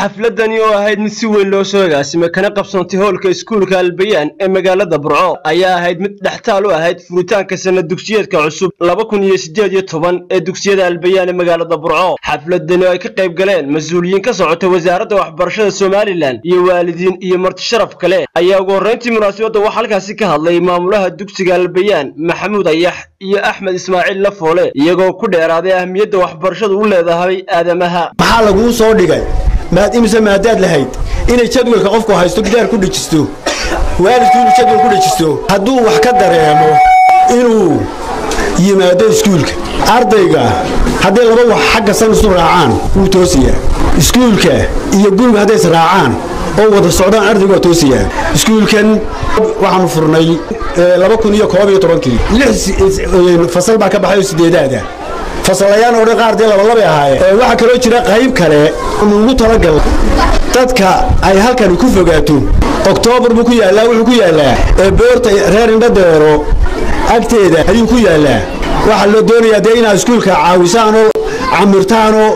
xafladani oo ahayd mid si weyn loo soo agaasimay kana qabsoontay howlka iskuulka albayaan ee magaalada burco ayaa ahayd mid dhextaal u ahayd furitaanka sanad dugsiyeedka cusub laba kun iyo siddeed iyo toban ee dugsiyada albayaan ee magaalada burco. Xafladani oo ay ka qayb galeen mas'uuliyiin ka socota wasaaradda waxbarashada somalilan iyo waalidiin iyo marti sharaf kale ayaa ugu horrayntii munaasabadda waxaa halkaasi ka hadlay maamulaha dugsiga albayaan maxamuud ayax iyo axmed ismaaciil lafoole iyagoo ku dheeraaday ahmiyadda waxbarashadu u leedahay aadamaha. Maxaa laguu soo dhigay imise maadaad lahayd inay jadwalka qofku haysto gidaar ku dhejisto waalidku inuu jadwal ku dhejisto hadduu wax ka dareemo inuu yimaado iskuulka ardayga hadday laba wax xagga san isu raacaan wuu toosiyaa. Iskuulka iyo guriga hadday is raacaan oo wada socdaan ardaygu waa toosiyaa. Iskuulkan waxaanu furnay laba kun iyo koob iyo tobankii. Lix fasal baa ka baxay oo sideedaada fasalayaan oo dhan qaar dee labalabay ahaayeen waxaa kaloo jira qayb kale nugu talagal. Dadka ay halkani ku fogaato oktoobar buu ku yaallaa wuxuu ku yaallaa ee boorta reer indhadeero agteeda ayuu ku yaallaa. Waxaa loo doonayaa dee inaad iskuulka caawisaanoo camirtaanoo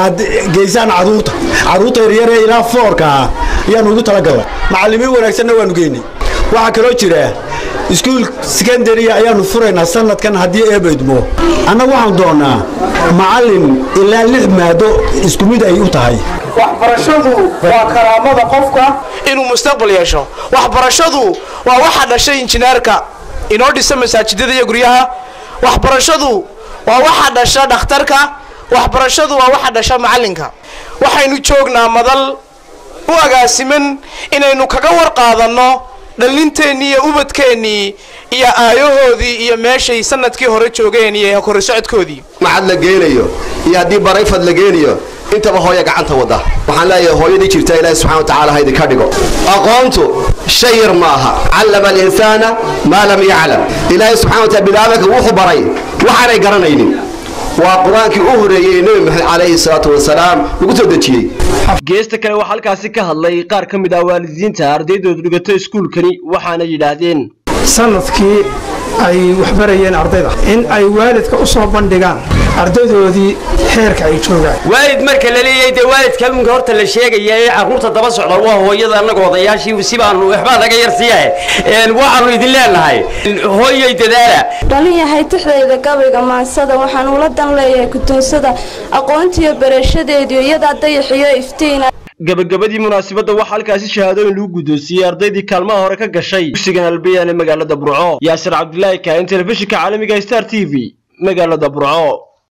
aad geysaan carruurta. Carruurta yaryaree ilaa foorka ah ayaanu ugu macallimiin wanaagsanna waanu geynay waxaa kaloo jira iskuul sekondaria ayaanu furaynaa sanadkan haddii eebaydmo. Annagu waxaan doonnaa macallin ilaa lix maado isku mid ay u tahay. Waxbarashadu waa karaamada qofka inuu mustaqbal yeesho. Waxbarashadu waa waxa dhashay injineerka. Inoo dhisa masaajidada iyo guryaha. Waxbarashadu waa waxa dhasha dhakhtarka. Waxbarashadu waa waxa dhasha macallinka. Waxaynu joognaa madal u agaasiman inaynu kaga warqaadanno dhallinteennii iyo ubadkeennii iyo aayahoodii iyo meeshay sannadkii hore joogeen iyo kore socodkoodii. Macad la geynayo iyo haddii barayfad la geynayo intaba hooya gacanta wada. Waxaan leeyahay hooyadii jirta ilaahi subxana wa tacala haydi ka dhigo. Aqoontu shay yar maaha. Callama alinsaana maa lam yaclam. Ilaahay subxana wa taala biniaadanka wuxuu baray waxaanay garanaynin waa qur'aankii u horeeyey nebi maxamed calayhi salaatu wasalaam lagu soo dejiyey. Geesta kale waxaa halkaasi ka hadlay qaar ka mid ah waalidiinta ardaydoodu dhigato iskuulkani waxaana yidhaahdeen sannadkii ay waxbarayeen ardayda. In ay waalidka u soo bandhigaan ardaydoodii xeerka ay joogaan. Waalid marka la leeyahay dee waalidka iminka horta la sheegaya ee carruurta daba socda waa hooyada annaga odayaashii si baanu waxbaa naga yarsiiyahe waxaanu idin leenahay. Hooyay dadaala. Dhalin yahay tixdayda gabayga maansada waxaan ula dan leeyahay kutuunsada aqoontiyo barashadeediyo iyadaa dayaxiyo iftiina gabagabadii munaasabadda waxaa halkaasi shahaadooyin lagu guddoonsiiyey ardaydii kaalmaha hore ka gashay. Dugsigan albayaan ee magaalada burco yaasir cabdilaahi kaahin telefishinka caalamiga star t v magaalada burco